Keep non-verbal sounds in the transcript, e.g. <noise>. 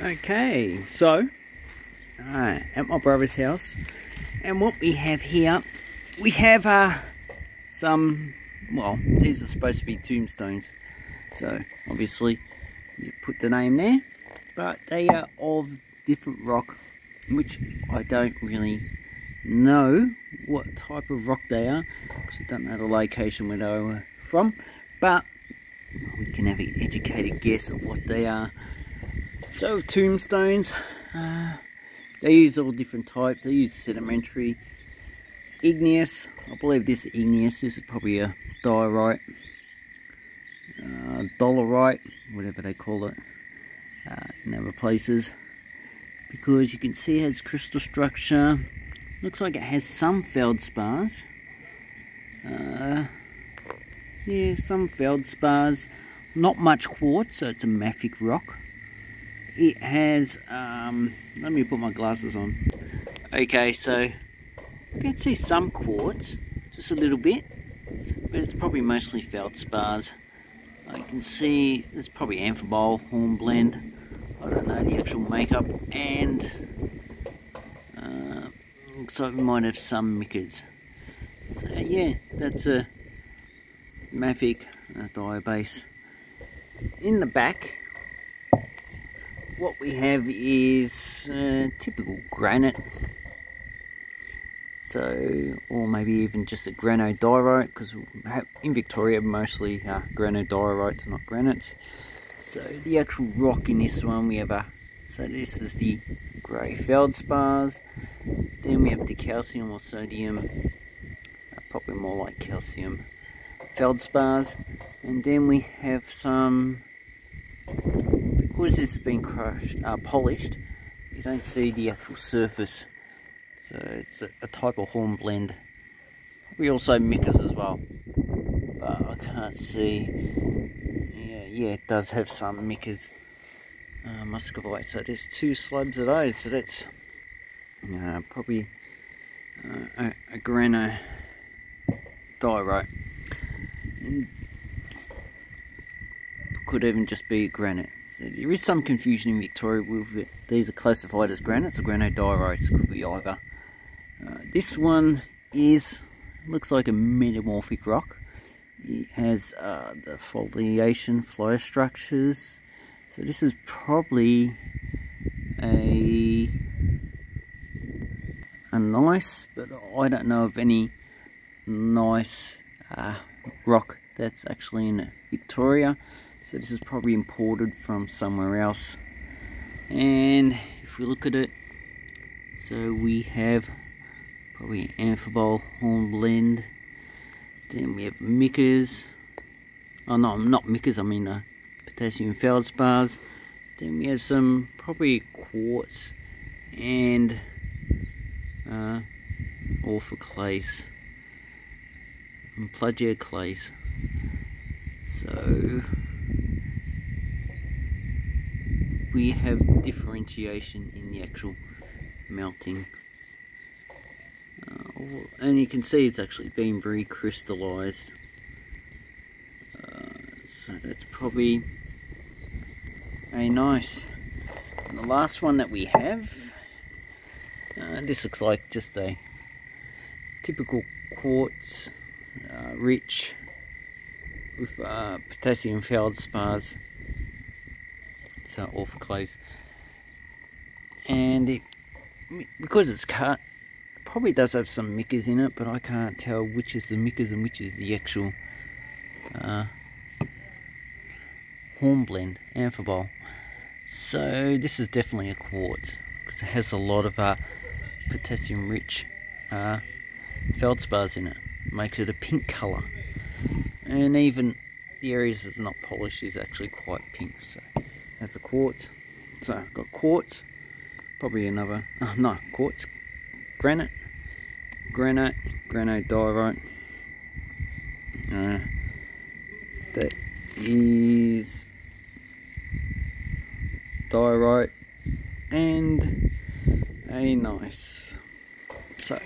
Okay, so uh, at my brother's house, and what we have here, we have uh, some, well, these are supposed to be tombstones. So obviously, you put the name there, but they are of different rock, which I don't really know what type of rock they are, because I don't know the location where they were from, but we can have an educated guess of what they are. So tombstones, uh, they use all different types. They use sedimentary, igneous. I believe this is igneous. This is probably a diorite, uh, dolerite, whatever they call it uh, in other places. Because you can see it has crystal structure. Looks like it has some feldspars. Uh, yeah, some feldspars. Not much quartz, so it's a mafic rock it has um, let me put my glasses on. Okay so you can see some quartz just a little bit but it's probably mostly feldspars. I can see there's probably amphibole hornblende I don't know the actual makeup and uh, looks like we might have some micas so yeah that's a mafic uh, diabase. In the back what we have is uh, typical granite. So or maybe even just a granodiorite because in Victoria mostly uh, granodiorites not granites so the actual rock in this one we have a so this is the grey feldspars. Then we have the calcium or sodium uh, probably more like calcium feldspars. And then we have some because this has been crushed, uh, polished, you don't see the actual surface. So it's a, a type of hornblende. We also micas as well, but I can't see. Yeah, yeah, it does have some micas, uh, muscovite. So there's two slabs of those. So that's uh, probably uh, a, a grano diorite. And could even just be granite. There is some confusion in Victoria with it. These are classified as granites or granodiorites, could be either. Uh, this one is, looks like a metamorphic rock. It has uh, the foliation flow structures. So this is probably a a gneiss, but I don't know of any gneiss uh, rock that's actually in Victoria. So this is probably imported from somewhere else. And if we look at it, so we have probably amphibole hornblende. Then we have micas. Oh no, not micas, I mean uh, potassium feldspars. Then we have some probably quartz and uh, orthoclase and plagioclase. So we have differentiation in the actual melting. Uh, and you can see it's actually been recrystallized. Uh, so that's probably a gneiss and the last one that we have. Uh, this looks like just a typical quartz uh, rich with uh, potassium feldspars uh, orthoclase. And it, because it's cut probably does have some micas in it but I can't tell which is the micas and which is the actual uh, hornblende amphibole so this is definitely a quartz because it has a lot of uh, potassium rich uh, feldspars in it. Makes it a pink color and even the areas that's not polished is actually quite pink so that's a quartz. So I've got quartz, probably another, <laughs> oh no, quartz, granite, granite, granodiorite. Uh, that is diorite and a gneiss. So